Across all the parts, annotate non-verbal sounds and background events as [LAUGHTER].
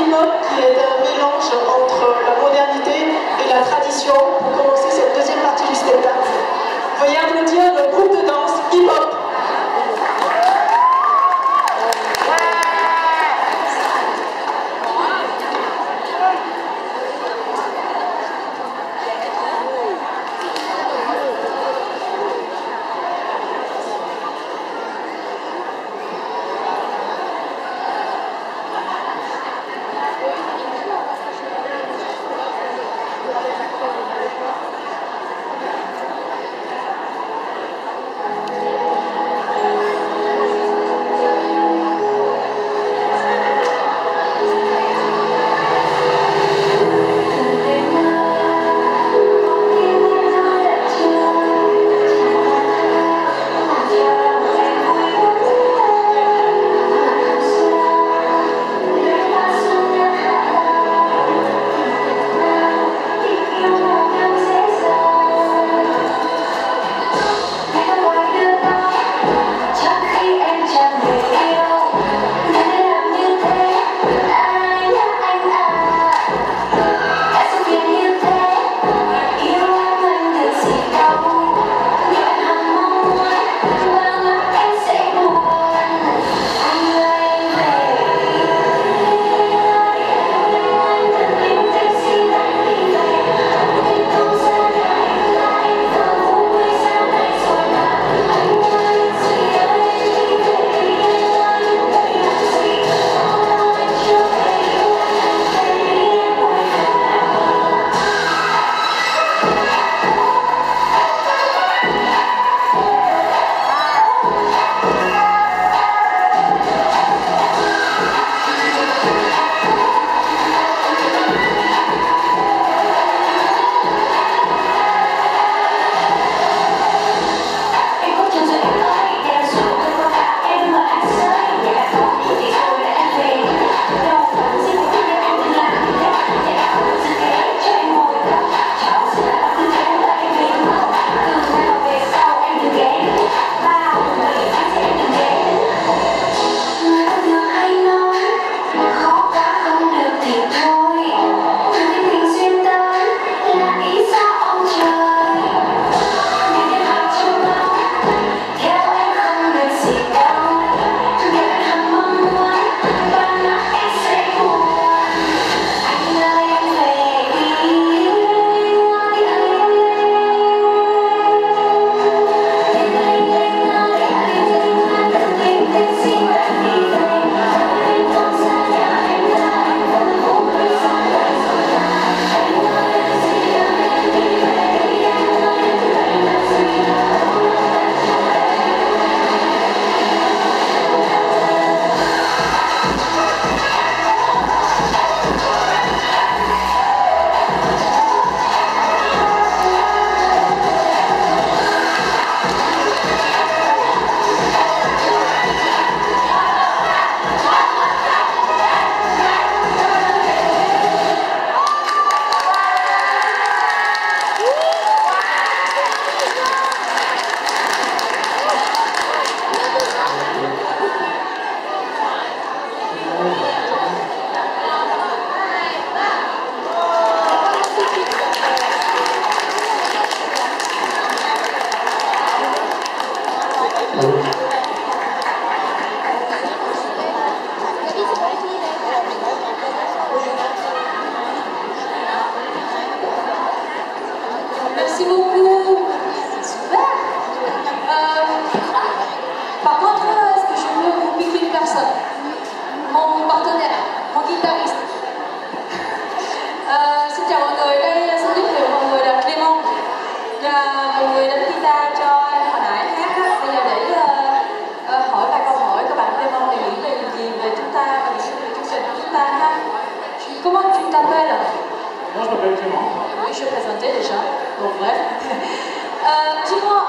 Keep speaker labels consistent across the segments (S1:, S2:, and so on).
S1: hip-hop qui est un mélange entre la modernité et la tradition. Pour commencer Merci beaucoup. Super. Euh, par contre, est-ce que je peux vous piquer une personne Mon partenaire, mon guitariste. Uh, xin chào mọi người, đây xin giới thiệu mọi người là mọi người guitar cho em hồi nãy hát á. Bây giờ để uh, uh, hỏi vài câu hỏi các bạn Clement này nghĩ về gì về chúng ta về chương trình của chúng ta ha. Comment tu t'appelles
S2: Moi, je m'appelle Clément.
S1: Oui, je présenter déjà. Bon, bref. [LAUGHS] Euh, Dis-moi,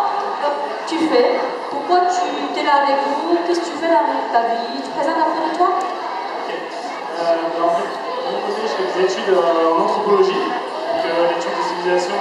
S1: tu fais Pourquoi tu es là avec nous? Qu'est-ce que tu fais dans ta vie? Tu présentes un peu de toi?
S2: Ok. Euh, ben, en fait, de mon côté, je fais des études euh, en anthropologie, donc l'étude des civilisations